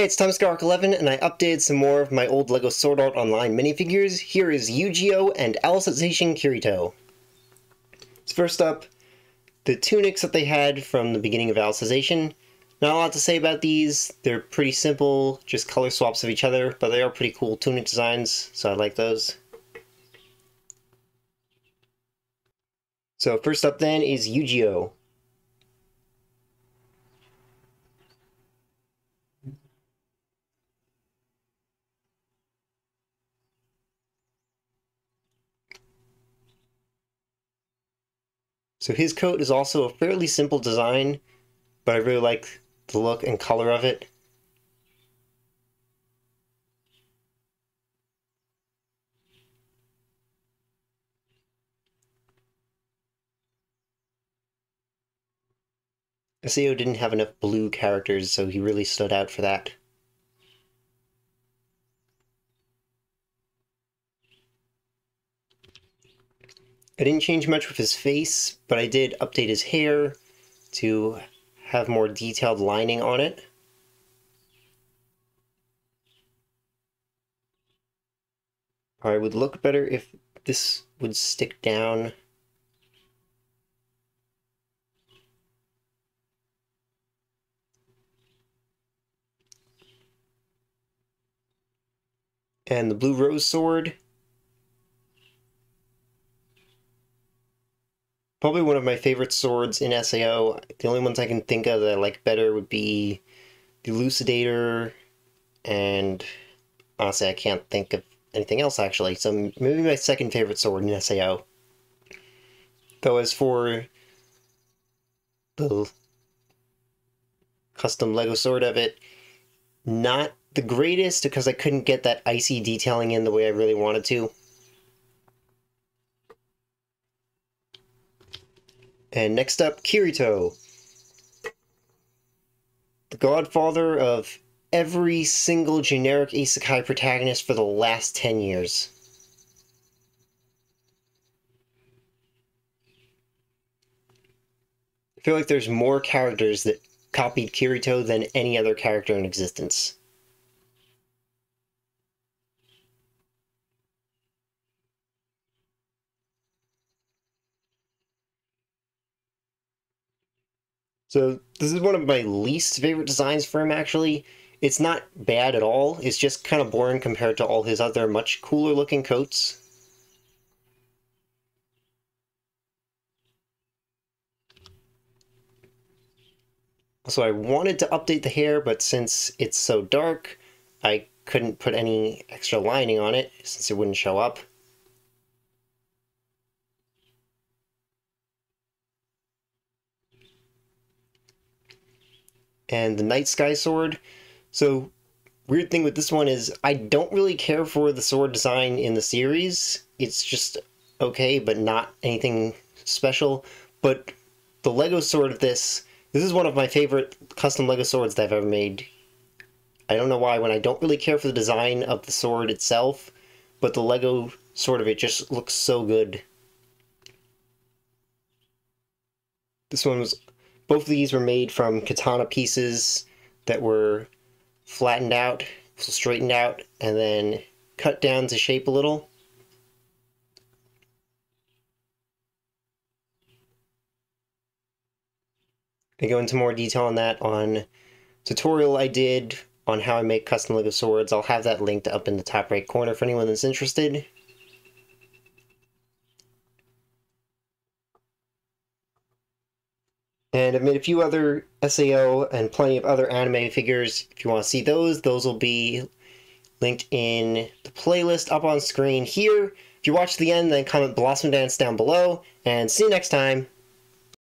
Hey, it's TommySkywalker11, and I updated some more of my old LEGO Sword Art Online minifigures. Here is Eugeo and Alicization Kirito. So first up, the tunics that they had from the beginning of Alicization. Not a lot to say about these. They're pretty simple, just color swaps of each other, but they are pretty cool tunic designs, so I like those. So first up then is Eugeo So his coat is also a fairly simple design, but I really like the look and color of it. SAO didn't have enough blue characters, so he really stood out for that. I didn't change much with his face, but I did update his hair to have more detailed lining on it. It would look better if this would stick down. And the blue rose sword Probably one of my favorite swords in SAO. The only ones I can think of that I like better would be the Elucidator, and honestly, I can't think of anything else actually. So maybe my second favorite sword in SAO. Though as for the custom Lego sword of it, not the greatest because I couldn't get that icy detailing in the way I really wanted to. And next up, Kirito. The godfather of every single generic isekai protagonist for the last 10 years. I feel like there's more characters that copied Kirito than any other character in existence. So this is one of my least favorite designs for him, actually. It's not bad at all. It's just kind of boring compared to all his other much cooler looking coats. So I wanted to update the hair, but since it's so dark, I couldn't put any extra lining on it since it wouldn't show up. And the Night Sky Sword. So, weird thing with this one is I don't really care for the sword design in the series. It's just okay, but not anything special. But the Lego sword of this, this is one of my favorite custom Lego swords that I've ever made. I don't know why, when I don't really care for the design of the sword itself, but the Lego sword of it just looks so good. This one was both of these were made from katana pieces that were flattened out, straightened out, and then cut down to shape a little. I go into more detail on that on tutorial I did on how I make custom LEGO swords. I'll have that linked up in the top right corner for anyone that's interested. And I've made a few other SAO and plenty of other anime figures. If you want to see those, those will be linked in the playlist up on screen here. If you watch the end, then comment Blossom Dance down below, and see you next time.